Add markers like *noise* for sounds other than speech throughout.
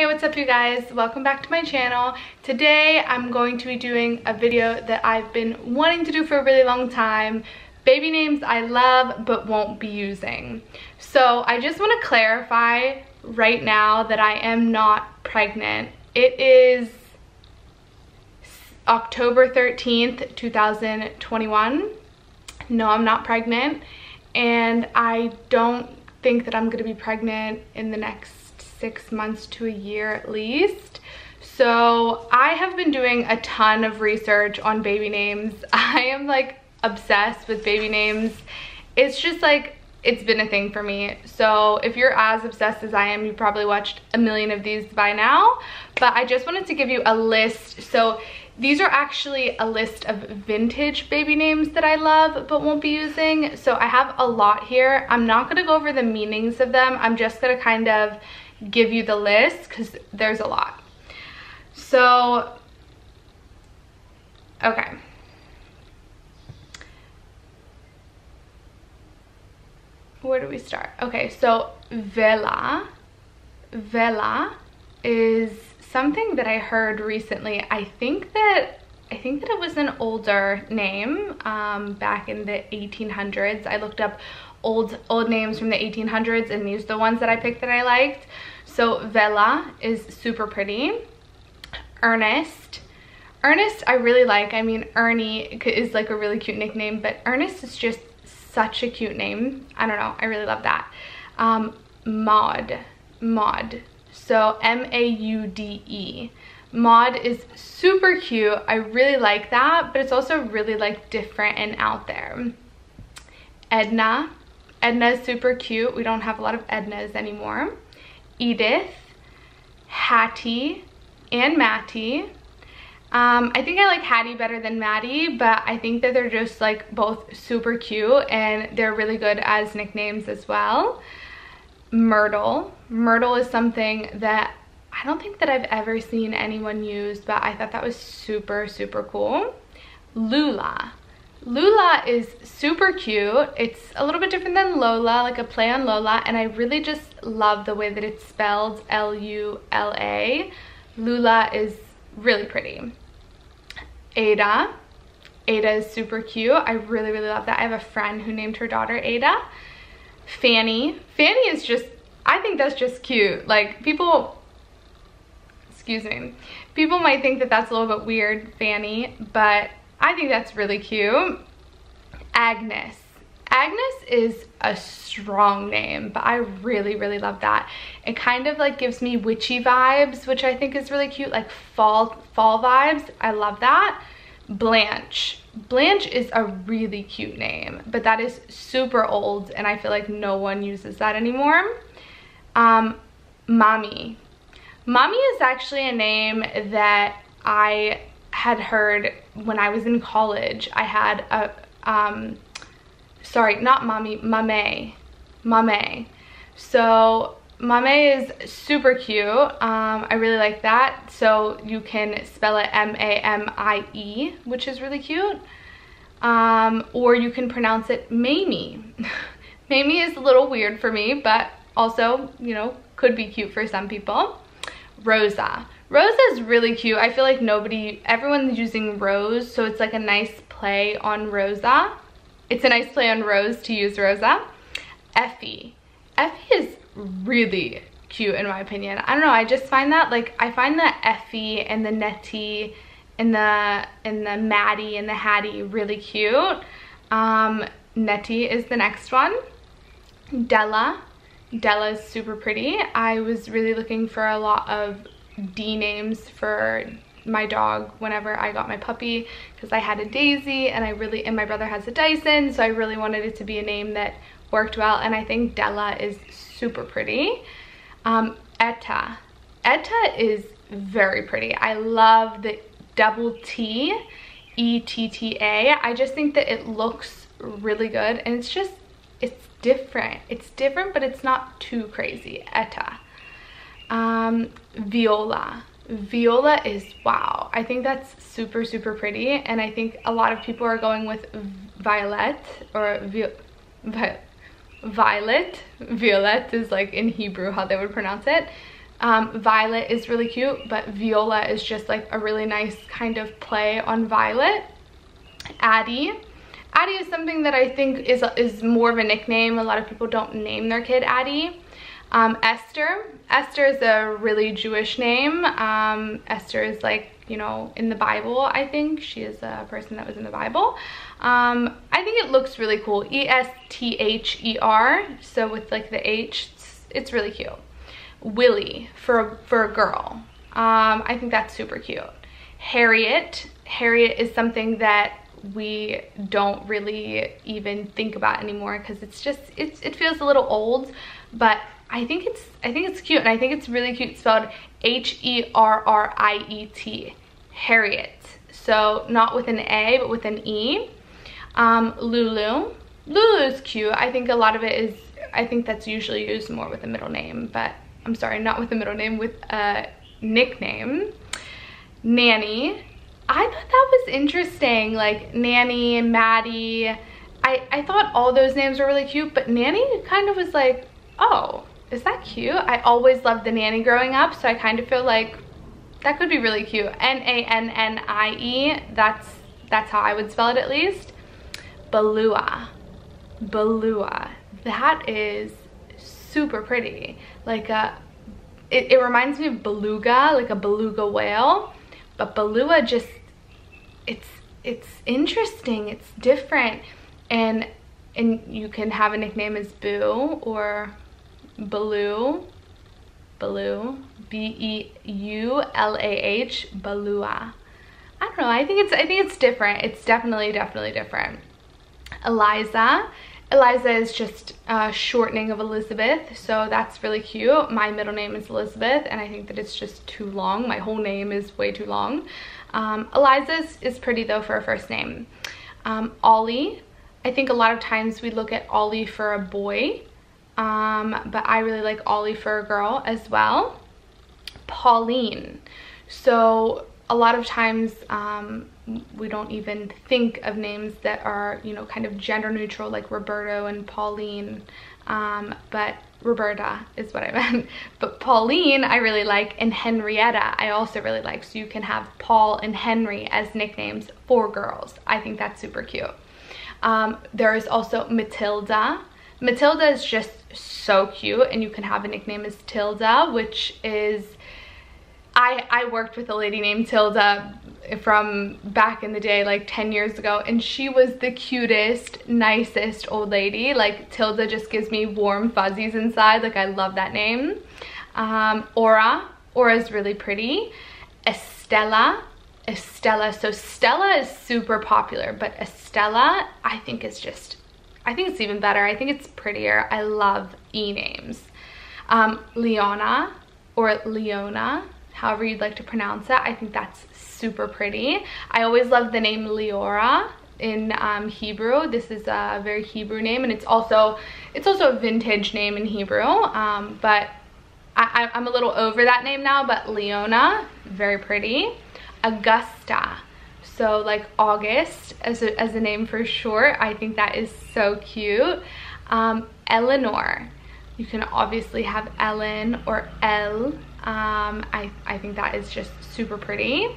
Hey, what's up you guys? Welcome back to my channel. Today I'm going to be doing a video that I've been wanting to do for a really long time. Baby names I love but won't be using. So I just want to clarify right now that I am not pregnant. It is October 13th, 2021. No, I'm not pregnant and I don't think that I'm going to be pregnant in the next six months to a year at least. So I have been doing a ton of research on baby names. *laughs* I am like obsessed with baby names. It's just like, it's been a thing for me. So if you're as obsessed as I am, you probably watched a million of these by now. But I just wanted to give you a list. So these are actually a list of vintage baby names that I love but won't be using. So I have a lot here. I'm not going to go over the meanings of them. I'm just going to kind of give you the list because there's a lot. So, okay. Where do we start? Okay, so Vela, Vela is something that I heard recently. I think that I think that it was an older name um, back in the 1800s. I looked up old old names from the 1800s and these are the ones that I picked that I liked. So Vela is super pretty. Ernest. Ernest I really like. I mean Ernie is like a really cute nickname but Ernest is just such a cute name. I don't know. I really love that. Um, Maude. Maude. So M-A-U-D-E. Maude is super cute. I really like that, but it's also really like different and out there. Edna. Edna is super cute. We don't have a lot of Ednas anymore. Edith, Hattie, and Mattie. Um, I think I like Hattie better than Maddie, but I think that they're just like both super cute and they're really good as nicknames as well. Myrtle. Myrtle is something that I don't think that I've ever seen anyone use, but I thought that was super, super cool. Lula. Lula is super cute. It's a little bit different than Lola, like a play on Lola, and I really just love the way that it's spelled L-U-L-A. Lula is really pretty. Ada. Ada is super cute. I really, really love that. I have a friend who named her daughter Ada. Fanny. Fanny is just, I think that's just cute. Like people, excuse me, people might think that that's a little bit weird, Fanny, but I think that's really cute. Agnes. Agnes is a strong name, but I really, really love that. It kind of like gives me witchy vibes, which I think is really cute, like fall, fall vibes. I love that. Blanche. Blanche is a really cute name, but that is super old and I feel like no one uses that anymore. Um, Mommy. Mommy is actually a name that I had heard when I was in college. I had a, um, sorry, not mommy, mame, mame. So mame is super cute. Um, I really like that. So you can spell it M-A-M-I-E, which is really cute. Um, or you can pronounce it Mamie. *laughs* Mamie is a little weird for me, but also, you know, could be cute for some people. Rosa. Rose is really cute. I feel like nobody, everyone's using Rose, so it's like a nice play on Rosa. It's a nice play on Rose to use Rosa. Effie. Effie is really cute in my opinion. I don't know, I just find that like, I find the Effie and the Nettie and the, and the Maddie and the Hattie really cute. Um, Nettie is the next one. Della. Della is super pretty. I was really looking for a lot of D names for my dog whenever I got my puppy because I had a Daisy and I really, and my brother has a Dyson, so I really wanted it to be a name that worked well and I think Della is super pretty. Um, Etta. Etta is very pretty. I love the double T, E-T-T-A. I just think that it looks really good and it's just, it's different. It's different, but it's not too crazy. Etta. Um, Viola. Viola is wow. I think that's super, super pretty. And I think a lot of people are going with Violet or Vi Vi Violet. Violet is like in Hebrew how they would pronounce it. Um, Violet is really cute, but Viola is just like a really nice kind of play on Violet. Addie. Addie is something that I think is, is more of a nickname. A lot of people don't name their kid Addie. Um, Esther. Esther is a really Jewish name. Um, Esther is like, you know, in the Bible, I think. She is a person that was in the Bible. Um, I think it looks really cool. E-S-T-H-E-R. So with like the H, it's, it's really cute. Willie for, for a girl. Um, I think that's super cute. Harriet. Harriet is something that we don't really even think about anymore because it's just, it's, it feels a little old, but I think it's, I think it's cute and I think it's really cute spelled H-E-R-R-I-E-T, Harriet. So not with an A, but with an E. Um, Lulu. Lulu is cute. I think a lot of it is, I think that's usually used more with a middle name, but I'm sorry, not with a middle name, with a nickname. Nanny. I thought that was interesting, like Nanny, Maddie. I, I thought all those names were really cute, but Nanny kind of was like, oh, is that cute? I always loved the Nanny growing up, so I kind of feel like that could be really cute. N-A-N-N-I-E, that's, that's how I would spell it at least. Beulah. Beulah. That is super pretty. Like a, it, it reminds me of beluga, like a beluga whale. But Beulah just, it's, it's interesting, it's different. And, and you can have a nickname as Boo or Baloo. Baloo. B-E-U-L-A-H. Beulah. I don't know, I think it's I think it's different. It's definitely, definitely different. Eliza. Eliza is just a shortening of Elizabeth, so that's really cute. My middle name is Elizabeth, and I think that it's just too long. My whole name is way too long. Um, Eliza is, is, pretty though for a first name. Um, Ollie. I think a lot of times we look at Ollie for a boy, um, but I really like Ollie for a girl as well. Pauline. So a lot of times um, we don't even think of names that are, you know, kind of gender neutral like Roberto and Pauline. Um, but Roberta is what I *laughs* meant. But Pauline I really like and Henrietta I also really like. So you can have Paul and Henry as nicknames for girls. I think that's super cute. Um, there is also Matilda. Matilda is just so cute and you can have a nickname as Tilda which is I, I worked with a lady named Tilda from back in the day, like 10 years ago, and she was the cutest, nicest old lady. Like, Tilda just gives me warm fuzzies inside. Like, I love that name. Um, Aura. Aura is really pretty. Estella. Estella. So, Stella is super popular, but Estella, I think is just, I think it's even better. I think it's prettier. I love E names. Um, Leona or Leona however you'd like to pronounce it. I think that's super pretty. I always love the name Leora in um, Hebrew. This is a very Hebrew name and it's also it's also a vintage name in Hebrew. Um, but I, I'm a little over that name now, but Leona, very pretty. Augusta, so like August as a, as a name for short. I think that is so cute. Um, Eleanor, you can obviously have Ellen or Elle um, I, I think that is just super pretty.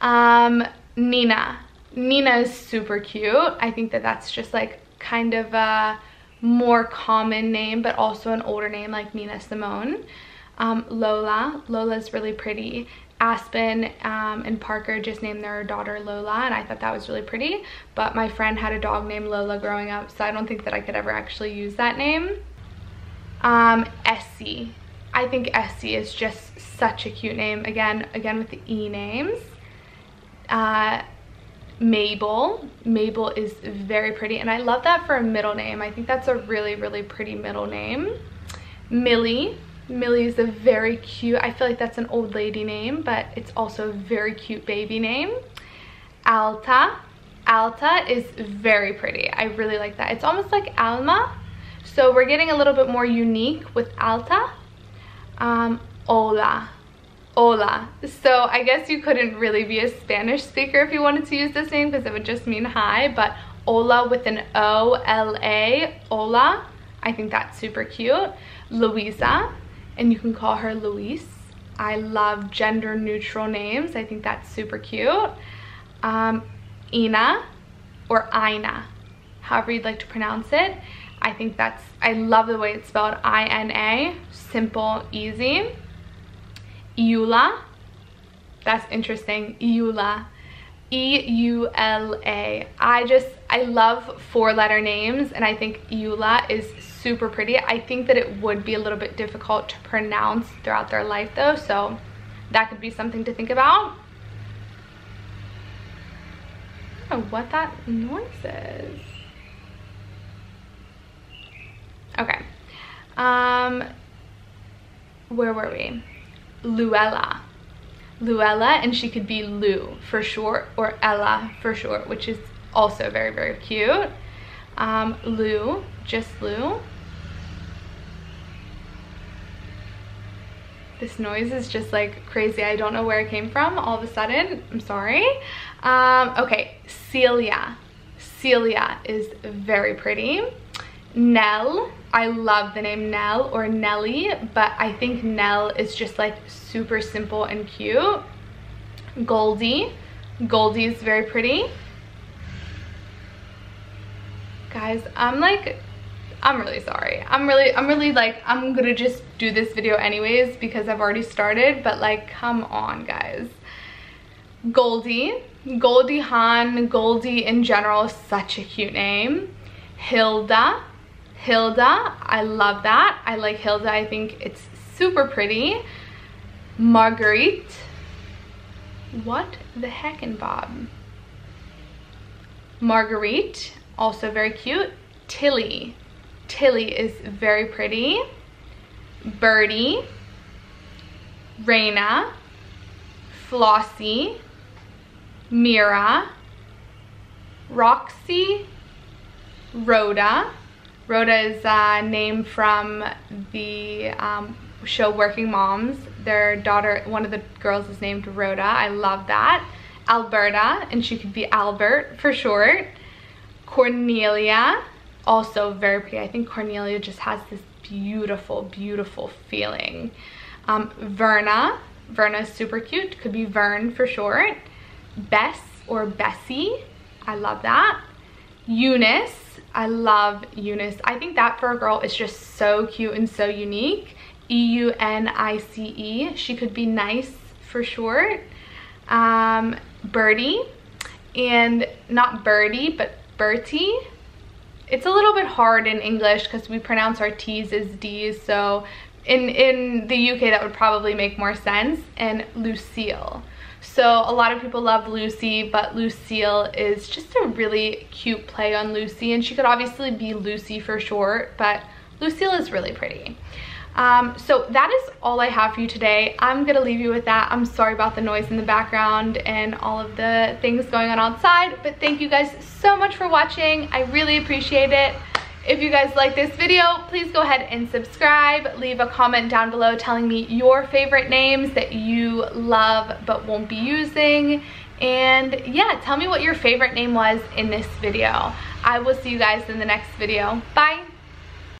Um, Nina. Nina is super cute. I think that that's just like kind of a more common name, but also an older name like Nina Simone. Um, Lola. Lola's really pretty. Aspyn um, and Parker just named their daughter Lola and I thought that was really pretty but my friend had a dog named Lola growing up so I don't think that I could ever actually use that name. Um, Essie. I think Essie is just such a cute name. Again, again with the E names. Uh, Mabel. Mabel is very pretty and I love that for a middle name. I think that's a really, really pretty middle name. Millie. Millie is a very cute, I feel like that's an old lady name, but it's also a very cute baby name. Alta. Alta is very pretty. I really like that. It's almost like Alma. So we're getting a little bit more unique with Alta um, hola hola so i guess you couldn't really be a spanish speaker if you wanted to use this name because it would just mean hi but hola with an o-l-a hola i think that's super cute louisa and you can call her luis I love gender neutral names. I think that's super cute. Um, Ina or Ina, however you'd like to pronounce it. I think that's, I love the way it's spelled I-N-A, simple, easy. Eula, that's interesting, Eula. E-U-L-A. I just, I love four letter names and I think Eula is super pretty. I think that it would be a little bit difficult to pronounce throughout their life though, so that could be something to think about. I don't know what that noise is. Okay. Um, where were we? Luella. Luella, and she could be Lou for short, or Ella for short, which is also very, very cute. Um, Lou, just Lou. This noise is just like crazy. I don't know where it came from all of a sudden. I'm sorry. Um, okay, Celia. Celia is very pretty. Nell, I love the name Nell or Nelly, but I think Nell is just like super simple and cute. Goldie, Goldie is very pretty. Guys, I'm like, I'm really sorry. I'm really, I'm really like, I'm gonna just do this video anyways because I've already started, but like, come on guys. Goldie, Goldie Hawn, Goldie in general, such a cute name. Hilda, Hilda, I love that. I like Hilda, I think it's super pretty. Marguerite, what the heck in Bob? Marguerite, also very cute. Tilly, Tilly is very pretty. Birdie, Raina, Flossie, Mira, Roxy, Rhoda, Rhoda is uh, named from the um, show Working Moms. Their daughter, one of the girls is named Rhoda. I love that. Alberta, and she could be Albert for short. Cornelia, also very pretty. I think Cornelia just has this beautiful, beautiful feeling. Um, Verna, Verna is super cute. Could be Vern for short. Bess or Bessie, I love that. Eunice, I love Eunice. I think that for a girl is just so cute and so unique. E-U-N-I-C-E. -E. She could be nice for short. Um, Birdie. And not Birdie, but Bertie. It's a little bit hard in English because we pronounce our T's as D's. So in, in the UK, that would probably make more sense. And Lucille. So a lot of people love Lucy, but Lucille is just a really cute play on Lucy. And she could obviously be Lucy for short, but Lucille is really pretty. Um, so that is all I have for you today. I'm gonna leave you with that. I'm sorry about the noise in the background and all of the things going on outside, but thank you guys so much for watching. I really appreciate it. If you guys like this video, please go ahead and subscribe. Leave a comment down below telling me your favorite names that you love but won't be using. And yeah, tell me what your favorite name was in this video. I will see you guys in the next video. Bye!